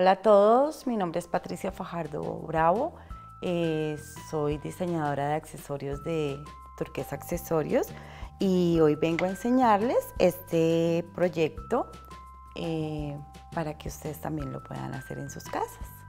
Hola a todos, mi nombre es Patricia Fajardo Bravo, eh, soy diseñadora de accesorios de Turquesa Accesorios y hoy vengo a enseñarles este proyecto eh, para que ustedes también lo puedan hacer en sus casas.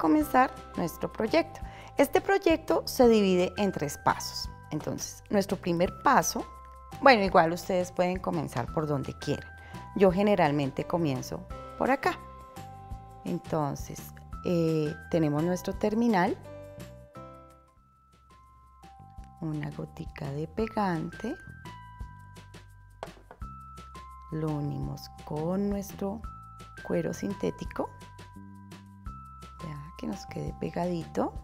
Comenzar nuestro proyecto. Este proyecto se divide en tres pasos. Entonces, nuestro primer paso, bueno, igual ustedes pueden comenzar por donde quieran. Yo generalmente comienzo por acá. Entonces, eh, tenemos nuestro terminal, una gotica de pegante, lo unimos con nuestro cuero sintético que nos quede pegadito.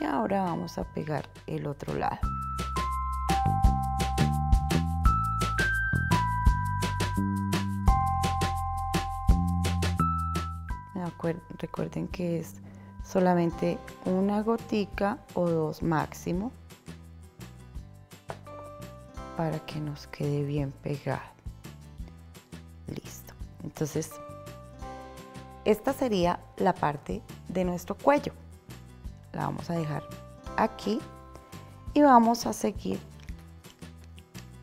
Y ahora vamos a pegar el otro lado. Recuerden que es solamente una gotica o dos máximo para que nos quede bien pegado. Listo. Entonces esta sería la parte de nuestro cuello. La vamos a dejar aquí y vamos a seguir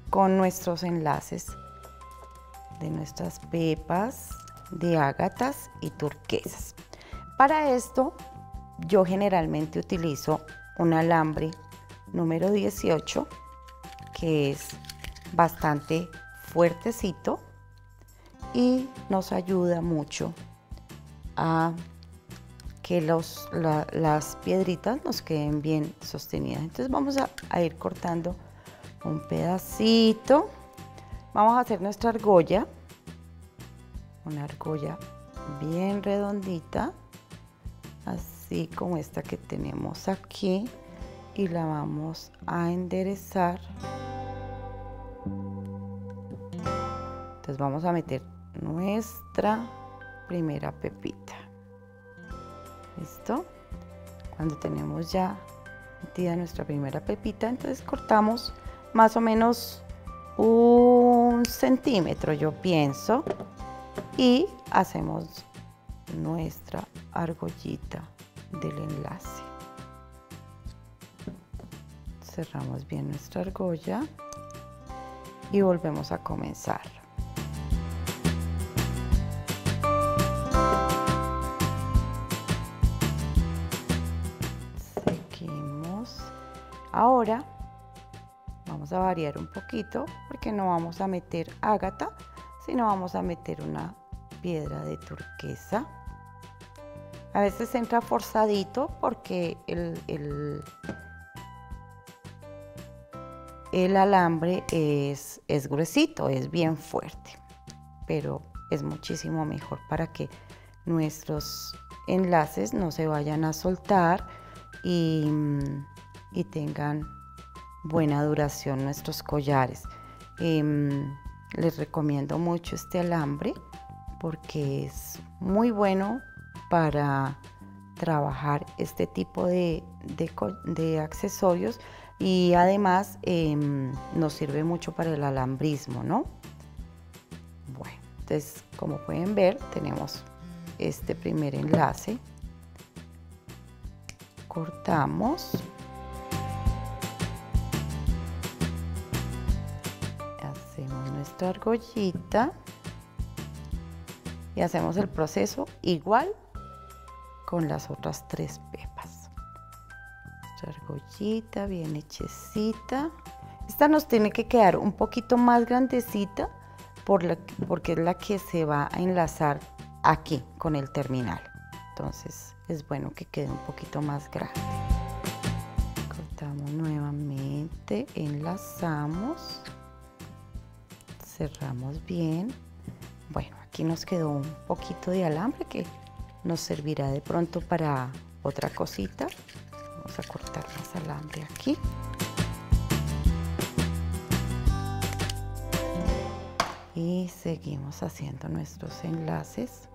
con nuestros enlaces de nuestras pepas de ágatas y turquesas. Para esto yo generalmente utilizo un alambre número 18 que es bastante fuertecito y nos ayuda mucho a que los, las piedritas nos queden bien sostenidas. Entonces vamos a, a ir cortando un pedacito. Vamos a hacer nuestra argolla, una argolla bien redondita, así como esta que tenemos aquí, y la vamos a enderezar. Entonces vamos a meter nuestra primera pepita. ¿Listo? Cuando tenemos ya metida nuestra primera pepita, entonces cortamos más o menos un centímetro, yo pienso, y hacemos nuestra argollita del enlace. Cerramos bien nuestra argolla y volvemos a comenzar. Ahora vamos a variar un poquito porque no vamos a meter ágata, sino vamos a meter una piedra de turquesa. A veces entra forzadito porque el, el, alambre es, es gruesito, es bien fuerte, pero es muchísimo mejor para que nuestros enlaces no se vayan a soltar y, y tengan buena duración nuestros collares. Em, les recomiendo mucho este alambre porque es muy bueno para trabajar este tipo de, de, accesorios y además em, nos sirve mucho para el alambrismo, ¿no? Bueno, entonces como pueden ver tenemos este primer enlace, cortamos argollita y hacemos el proceso igual con las otras tres pepas. Nuestra argollita bien hechecita. Esta nos tiene que quedar un poquito más grandecita por la, porque es la que se va a enlazar aquí con el terminal. Entonces es bueno que quede un poquito más grande. Cortamos nuevamente, enlazamos cerramos bien. Bueno, aquí nos quedó un poquito de alambre que nos servirá de pronto para otra cosita. Vamos a cortar más alambre aquí. Y seguimos haciendo nuestros enlaces.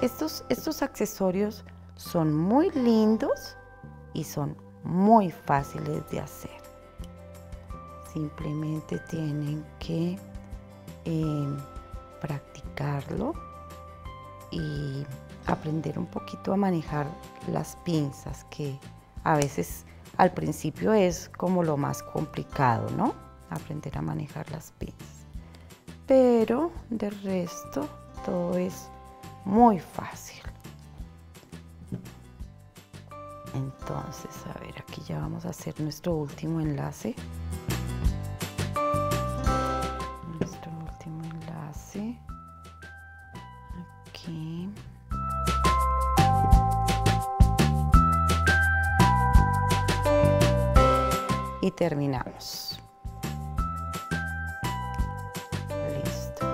Estos, estos accesorios son muy lindos y son muy fáciles de hacer simplemente tienen que eh, practicarlo y aprender un poquito a manejar las pinzas que a veces al principio es como lo más complicado, ¿no? Aprender a manejar las pinzas. Pero de resto todo es muy fácil. Entonces, a ver, aquí ya vamos a hacer nuestro último enlace. Terminamos. Listo.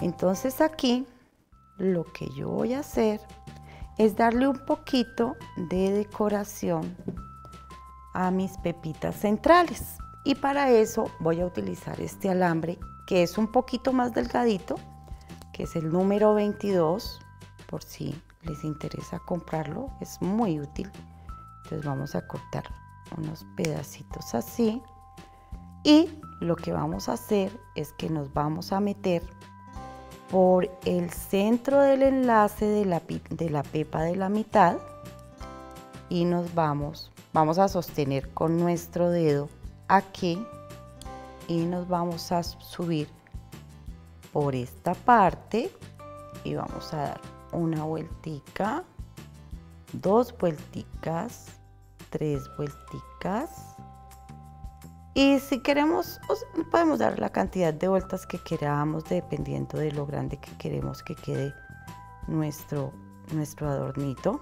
Entonces aquí lo que yo voy a hacer es darle un poquito de decoración a mis pepitas centrales. Y para eso voy a utilizar este alambre que es un poquito más delgadito, que es el número 22, por si les interesa comprarlo, es muy útil. Entonces vamos a cortar unos pedacitos así. Y lo que vamos a hacer es que nos vamos a meter por el centro del enlace de la, de la pepa de la mitad y nos vamos, vamos a sostener con nuestro dedo aquí y nos vamos a subir por esta parte y vamos a dar una vueltica, dos vuelticas, tres vuelticas. Y si queremos, podemos dar la cantidad de vueltas que queramos dependiendo de lo grande que queremos que quede nuestro, nuestro adornito.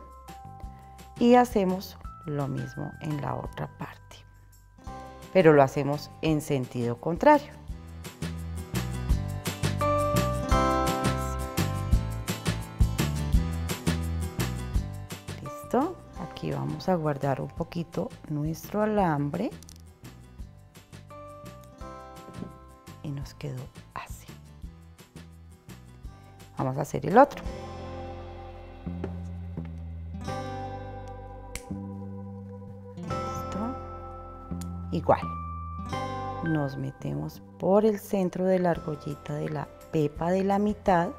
Y hacemos lo mismo en la otra parte. Pero lo hacemos en sentido contrario. ¿Listo? Aquí vamos a guardar un poquito nuestro alambre. Y nos quedó así. Vamos a hacer el otro. Igual. Nos metemos por el centro de la argollita de la pepa de la mitad.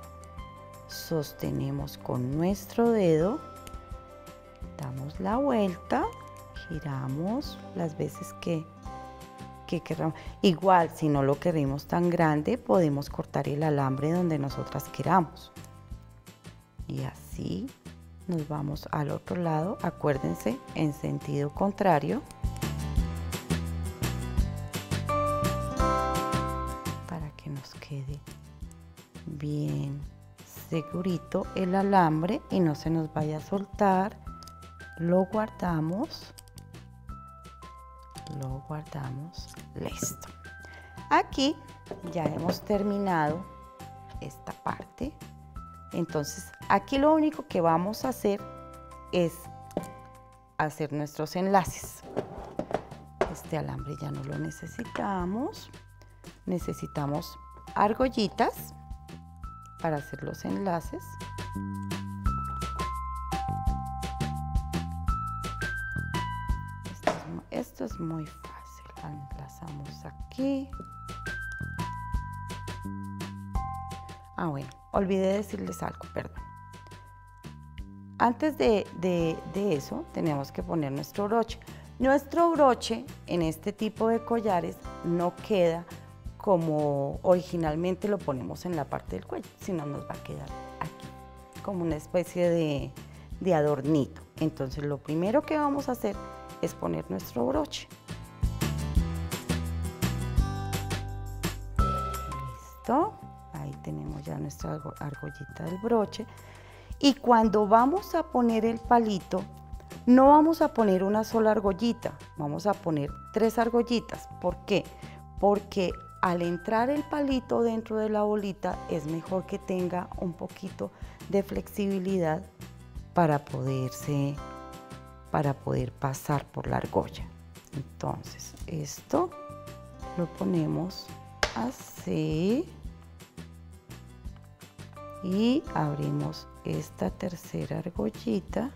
Sostenemos con nuestro dedo damos la vuelta, giramos las veces que, que queramos. Igual, si no lo queremos tan grande, podemos cortar el alambre donde nosotras queramos. Y así nos vamos al otro lado, acuérdense, en sentido contrario. Para que nos quede bien segurito el alambre y no se nos vaya a soltar. Lo guardamos. Lo guardamos. Listo. Aquí ya hemos terminado esta parte. Entonces, aquí lo único que vamos a hacer es hacer nuestros enlaces. Este alambre ya no lo necesitamos. Necesitamos argollitas para hacer los enlaces. Esto es, muy fácil. Enlazamos aquí. Ah, bueno, olvidé decirles algo, perdón. Antes de, de, eso, tenemos que poner nuestro broche. Nuestro broche en este tipo de collares no queda como originalmente lo ponemos en la parte del cuello, sino nos va a quedar aquí, como una especie de, de adornito. Entonces lo primero que vamos a hacer es poner nuestro broche. Listo, ahí tenemos ya nuestra argollita del broche. Y cuando vamos a poner el palito, no vamos a poner una sola argollita, vamos a poner tres argollitas. ¿Por qué? Porque al entrar el palito dentro de la bolita es mejor que tenga un poquito de flexibilidad para poderse para poder pasar por la argolla. Entonces, esto lo ponemos así y abrimos esta tercera argollita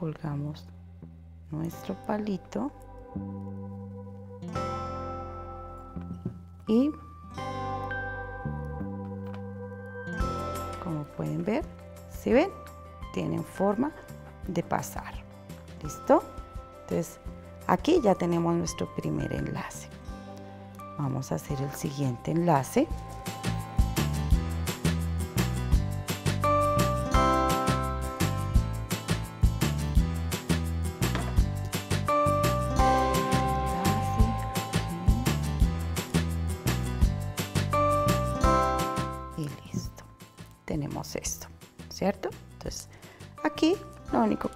colgamos nuestro palito y como pueden ver, si ven, tienen forma de pasar. ¿Listo? Entonces, aquí ya tenemos nuestro primer enlace. Vamos a hacer el siguiente enlace.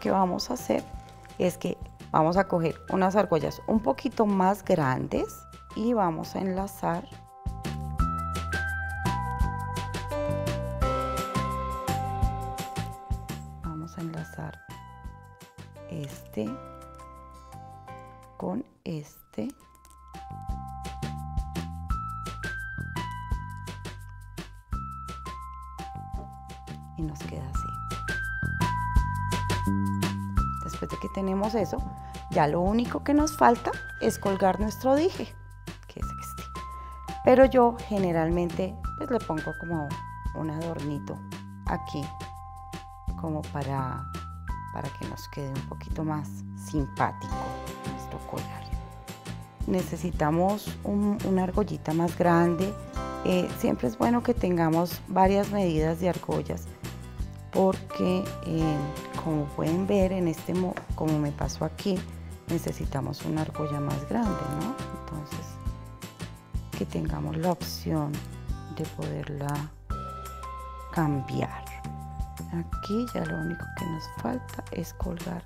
Que vamos a hacer es que vamos a coger unas argollas un poquito más grandes y vamos a enlazar vamos a enlazar este con este y nos queda. Tenemos eso, ya lo único que nos falta es colgar nuestro dije, que es este. Pero yo generalmente pues le pongo como un adornito aquí, como para, para que nos quede un poquito más simpático nuestro collar. Necesitamos una argollita más grande. Eh, siempre es bueno que tengamos varias medidas de argollas porque eh, como pueden ver en este como me pasó aquí necesitamos una argolla más grande no entonces que tengamos la opción de poderla cambiar. Aquí ya lo único que nos falta es colgar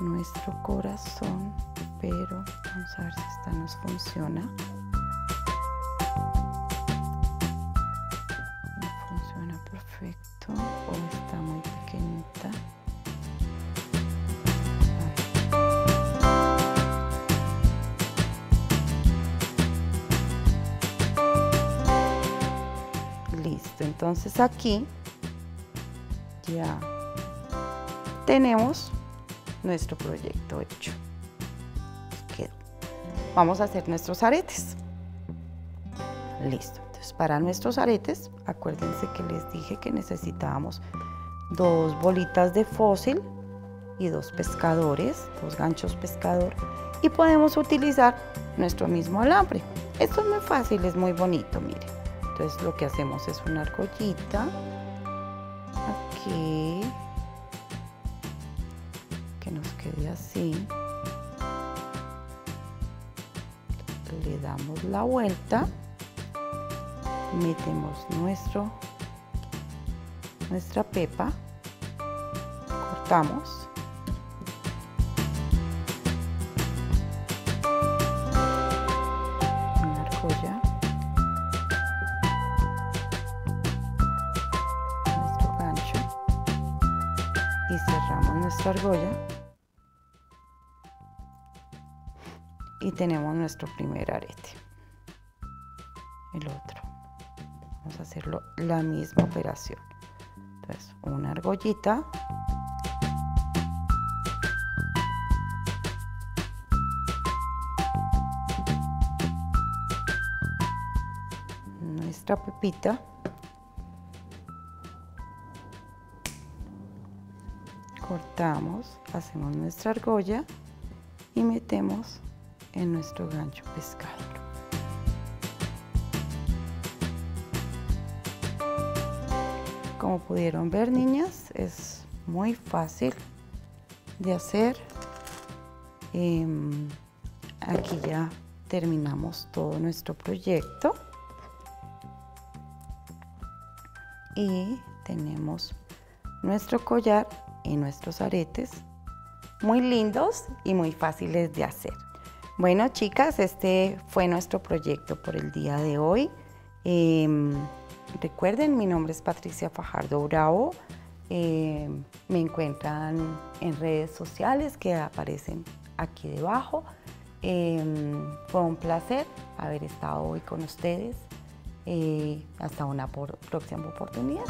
nuestro corazón pero vamos a ver si esta nos funciona Entonces aquí ya tenemos nuestro proyecto hecho. Vamos a hacer nuestros aretes. Listo. Entonces para nuestros aretes, acuérdense que les dije que necesitábamos dos bolitas de fósil y dos pescadores, dos ganchos pescador y podemos utilizar nuestro mismo alambre. Esto es muy fácil, es muy bonito, miren. Entonces lo que hacemos es una argollita aquí que nos quede así. Le damos la vuelta metemos nuestro, nuestra pepa, cortamos. Argolla. Y tenemos nuestro primer arete. El otro vamos a hacerlo la misma operación entonces una argollita nuestra pepita cortamos hacemos nuestra argolla y metemos en nuestro gancho pescado Como pudieron ver, niñas, es muy fácil de hacer. Em, aquí ya terminamos todo nuestro proyecto. Y tenemos nuestro collar nuestros aretes muy lindos y muy fáciles de hacer. Bueno, chicas, este fue nuestro proyecto por el día de hoy. Em, Recuerden, mi nombre es Patricia Fajardo Bravo. Eh, me encuentran en redes sociales que aparecen aquí debajo. Eh, fue un placer haber estado hoy con ustedes. Eh, hasta una próxima oportunidad.